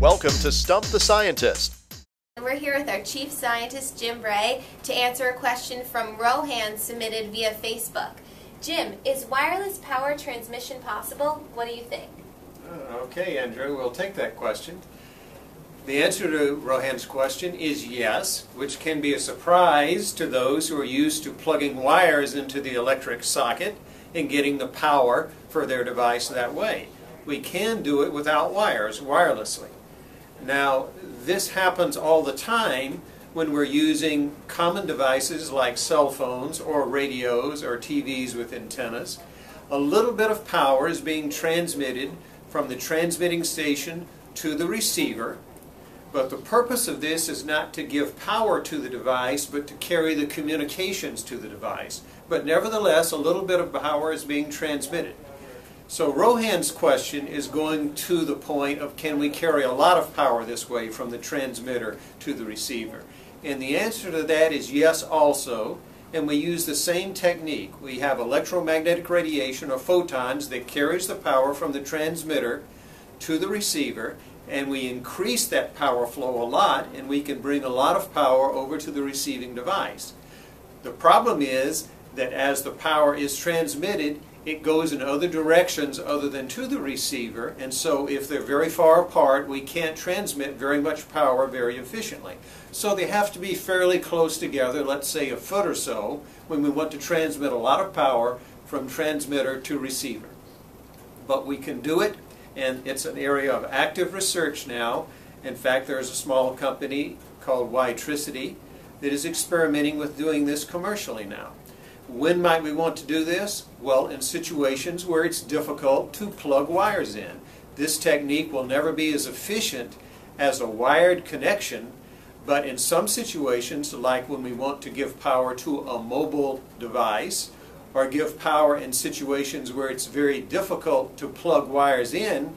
Welcome to Stump the Scientist. We're here with our chief scientist, Jim Bray, to answer a question from Rohan submitted via Facebook. Jim, is wireless power transmission possible? What do you think? Uh, Okay, Andrew, we'll take that question. The answer to Rohan's question is yes, which can be a surprise to those who are used to plugging wires into the electric socket and getting the power for their device that way. We can do it without wires, wirelessly. Now, this happens all the time when we're using common devices like cell phones or radios or TVs with antennas. A little bit of power is being transmitted from the transmitting station to the receiver, but the purpose of this is not to give power to the device, but to carry the communications to the device. But nevertheless, a little bit of power is being transmitted. So Rohan's question is going to the point of can we carry a lot of power this way from the transmitter to the receiver? And the answer to that is yes also, and we use the same technique. We have electromagnetic radiation or photons that carries the power from the transmitter to the receiver, and we increase that power flow a lot, and we can bring a lot of power over to the receiving device. The problem is that as the power is transmitted, it goes in other directions other than to the receiver, and so if they're very far apart, we can't transmit very much power very efficiently. So they have to be fairly close together, let's say a foot or so, when we want to transmit a lot of power from transmitter to receiver. But we can do it, and it's an area of active research now. In fact, there's a small company called WiTricity that is experimenting with doing this commercially now. When might we want to do this? Well, in situations where it's difficult to plug wires in. This technique will never be as efficient as a wired connection, but in some situations, like when we want to give power to a mobile device, or give power in situations where it's very difficult to plug wires in,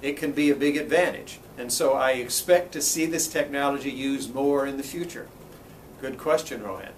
it can be a big advantage. And so I expect to see this technology used more in the future. Good question, Rohan.